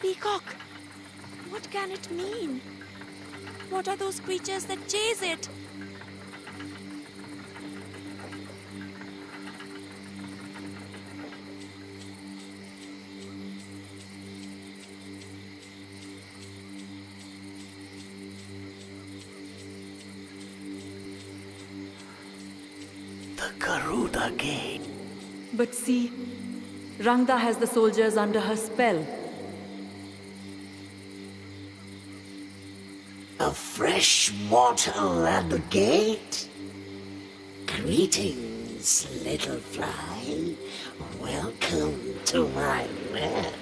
peacock. What can it mean? What are those creatures that chase it? The Garuda Gate. But see, Rangda has the soldiers under her spell. Fresh mortal at the gate? Greetings, little fly. Welcome to my web.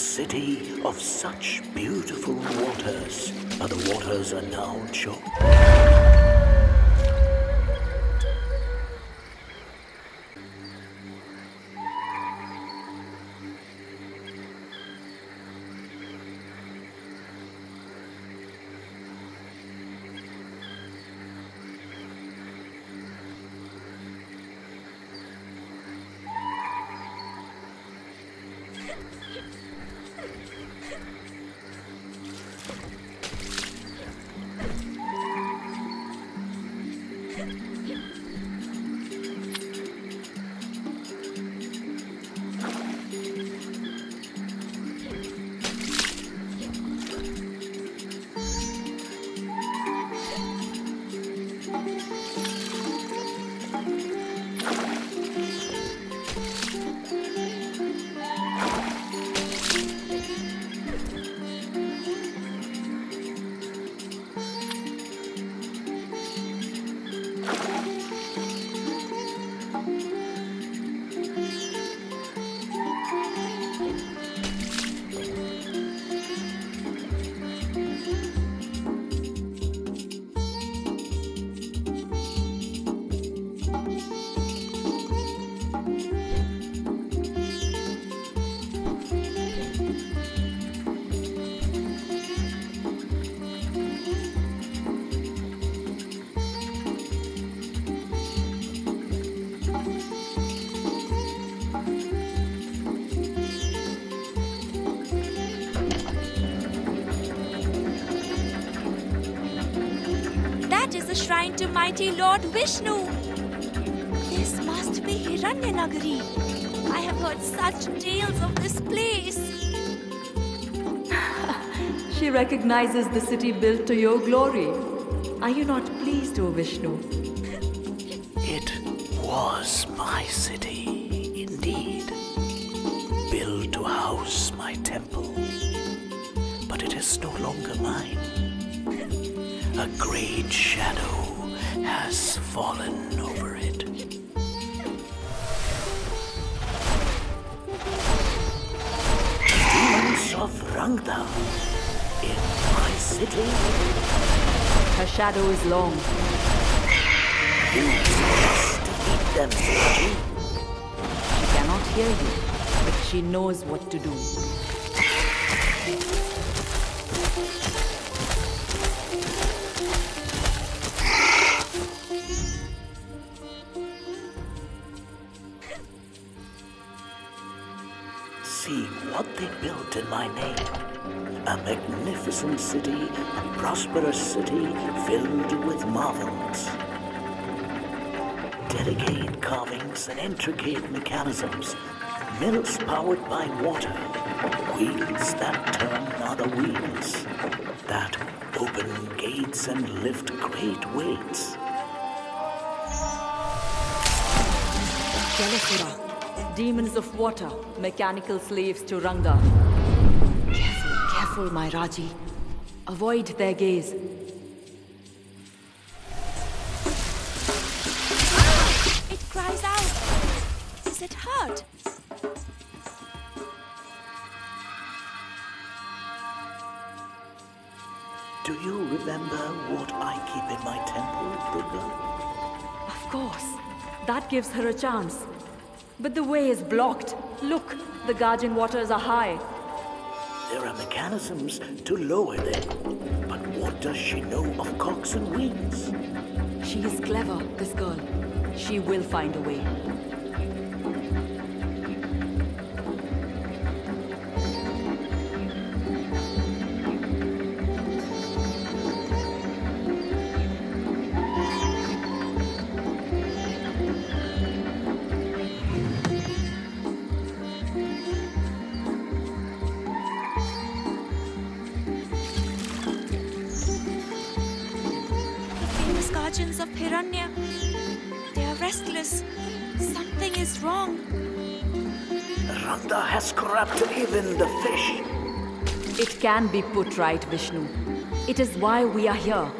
City of such beautiful waters, but the waters are now choked. Shrine to mighty Lord Vishnu. This must be Hiranyanagari. I have heard such tales of this place. She recognizes the city built to your glory. Are you not pleased, O Vishnu? It was my city, indeed. Built to house my temple. But it is no longer mine. A great shadow has fallen over it. Demons of Rangda in my city. Her shadow is long. You must defeat them, Raji. She cannot hear you, but she knows what to do. Magnificent city, a prosperous city filled with marvels. Delicate carvings and intricate mechanisms, mills powered by water, wheels that turn other wheels, that open gates and lift great weights. Demons of water, mechanical slaves to Rangda. Careful, careful, my Raji. Avoid their gaze. It cries out. Is it hurt? Do you remember what I keep in my temple, Durga? Of course. That gives her a chance. But the way is blocked. Look, the Guardian waters are high. There are mechanisms to lower them. But what does she know of cocks and wings? She is clever, this girl. She will find a way. Rangda has corrupted even the fish. It can be put right, Vishnu. It is why we are here.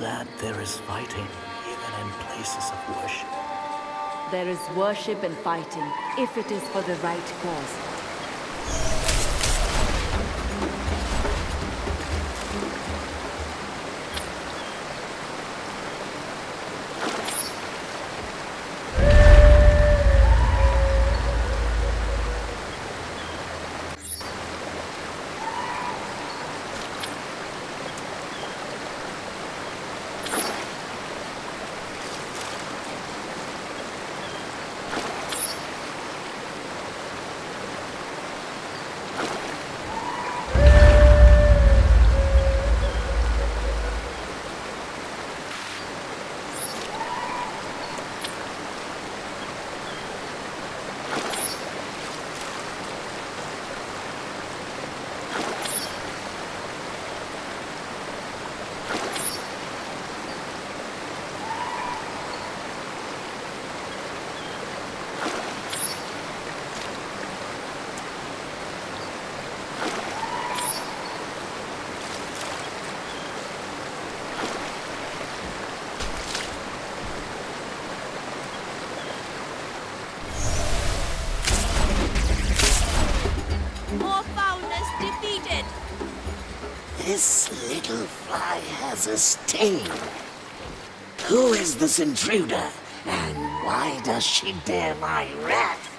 That there is fighting even in places of worship. There is worship and fighting if it is for the right cause. More foulness defeated. This little Who is this intruder? And why does she dare my wrath?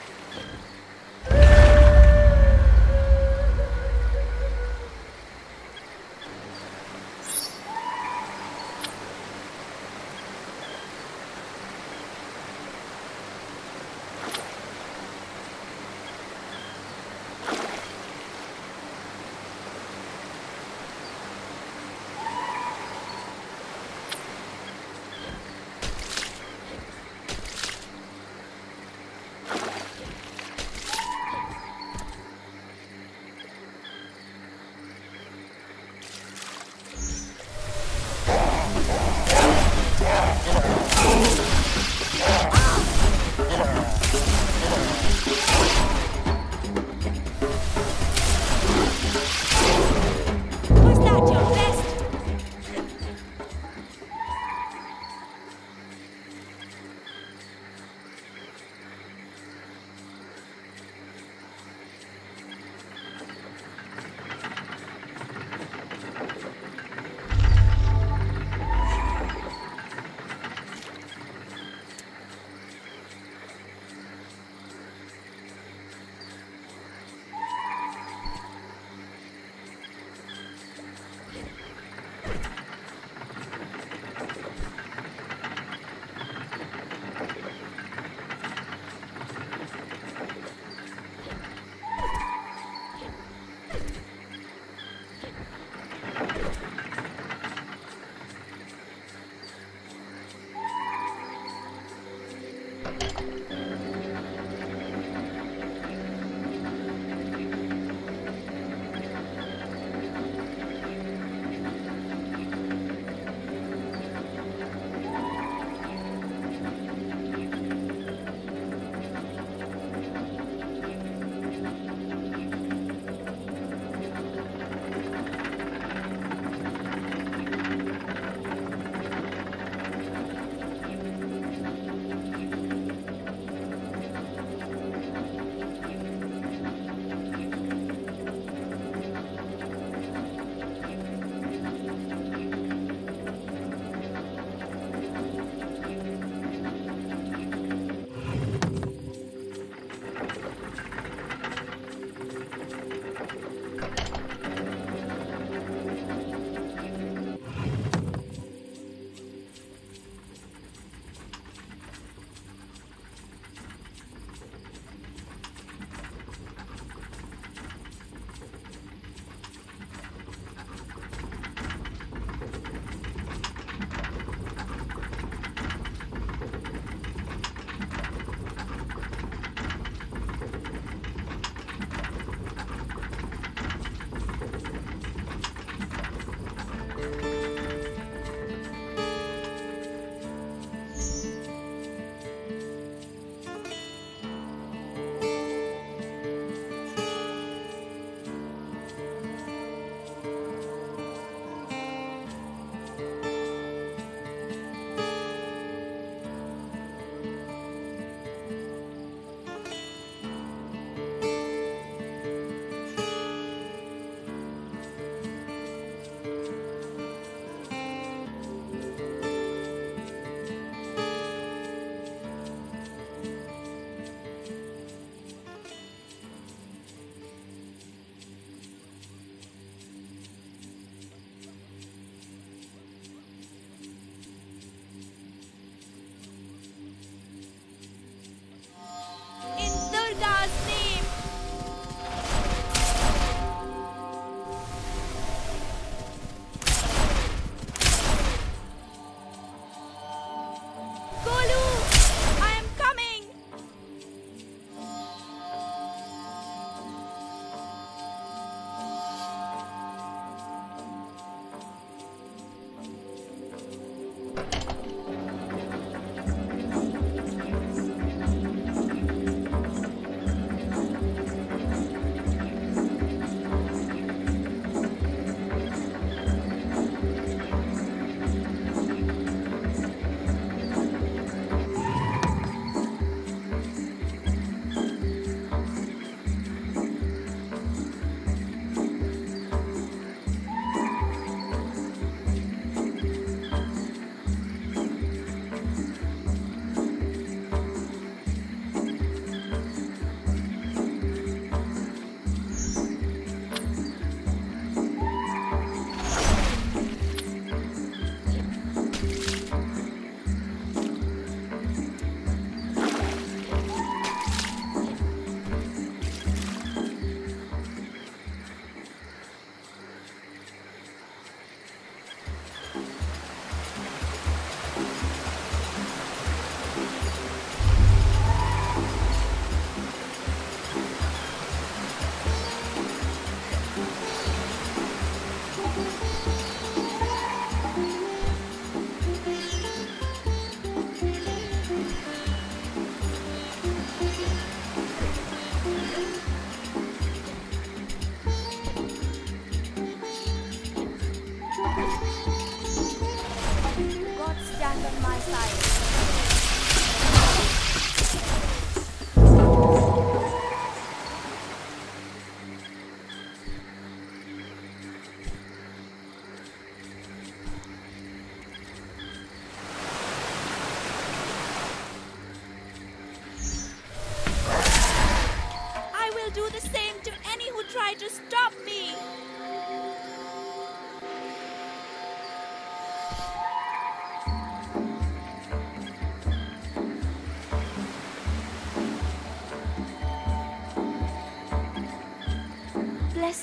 in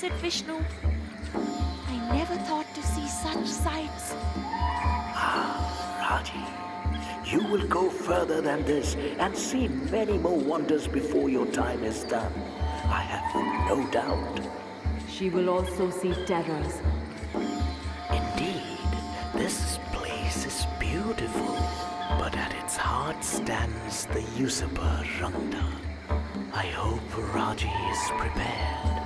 Blessed Vishnu, I never thought to see such sights. Ah, Raji, you will go further than this and see many more wonders before your time is done. I have no doubt. She will also see terrors. Indeed, this place is beautiful, but at its heart stands the usurper Rangda. I hope Raji is prepared.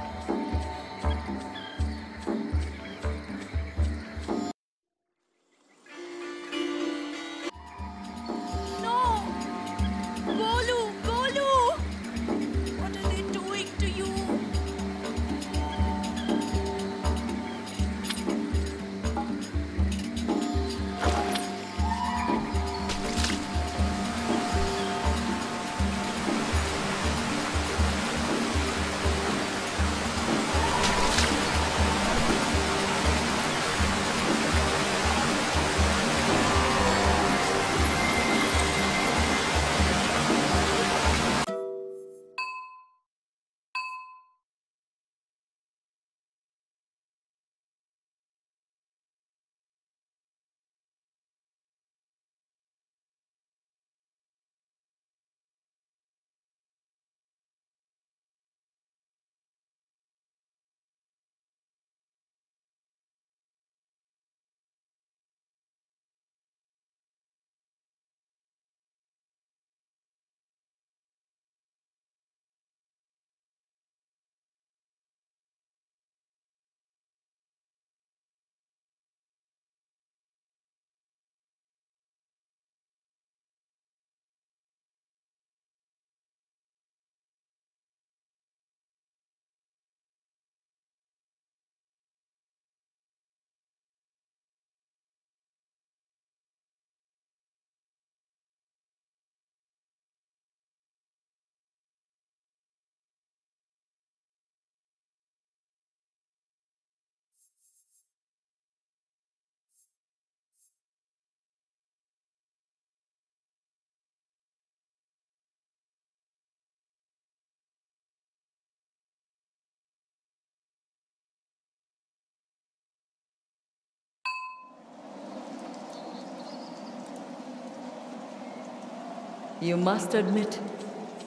You must admit,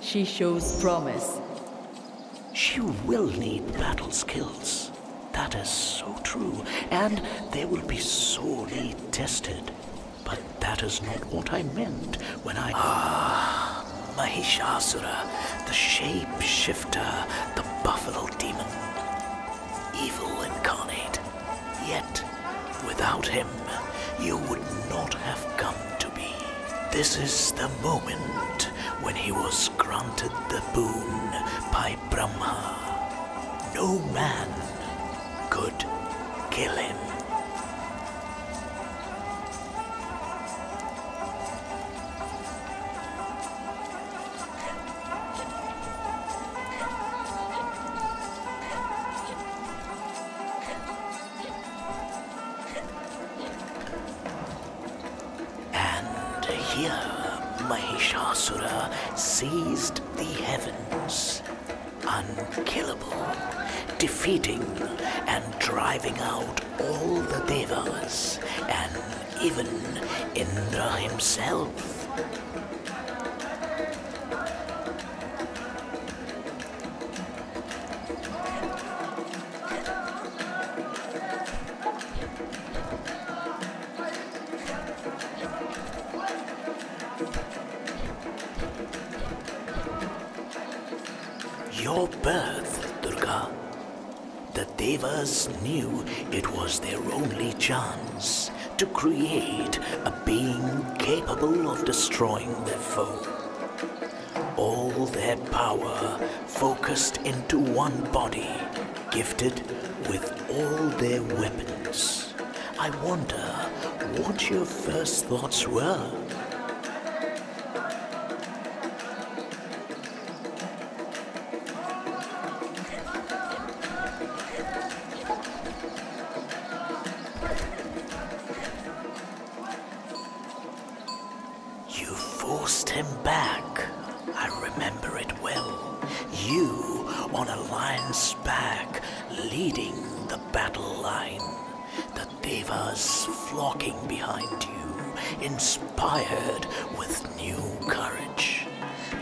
she shows promise. She will need battle skills. That is so true, and they will be sorely tested. But that is not what I meant when I. Ah, Mahishasura, the shapeshifter, the buffalo demon. Evil incarnate. Yet, without him, you would not have come to be. This is the moment when he was granted the boon by Brahma. No man could kill him. Here Mahishasura seized the heavens, unkillable, defeating and driving out all the devas, and even Indra himself. The Devas knew it was their only chance to create a being capable of destroying their foe. All their power focused into one body, gifted with all their weapons. I wonder what your first thoughts were. You on a lion's back, leading the battle line. The Devas flocking behind you, inspired with new courage.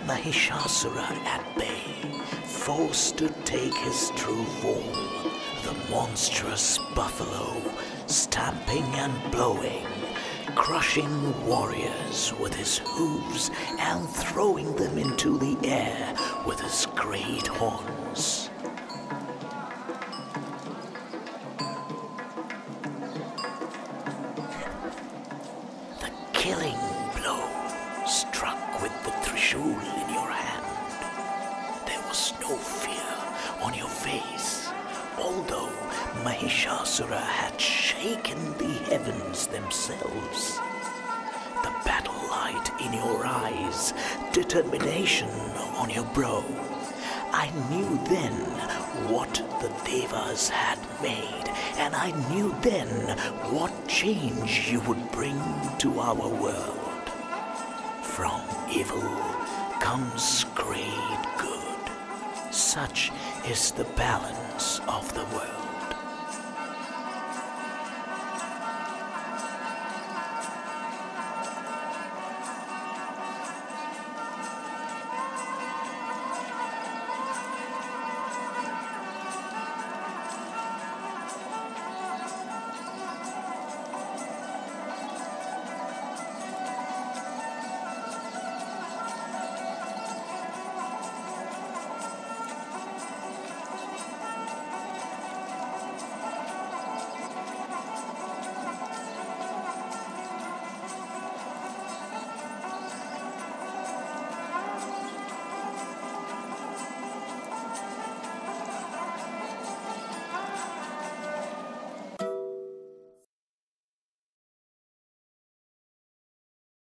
Mahishasura at bay, forced to take his true form. The monstrous buffalo, stamping and blowing, crushing warriors with his hooves and throwing them into the air with his great horns. The killing blow struck with the trishul in your hand. There was no fear on your face, although Mahishasura had shaken the heavens themselves. The battle light in your eyes, determination on your brow. I knew then what the Devas had made, and I knew then what change you would bring to our world. From evil comes great good. Such is the balance of the world.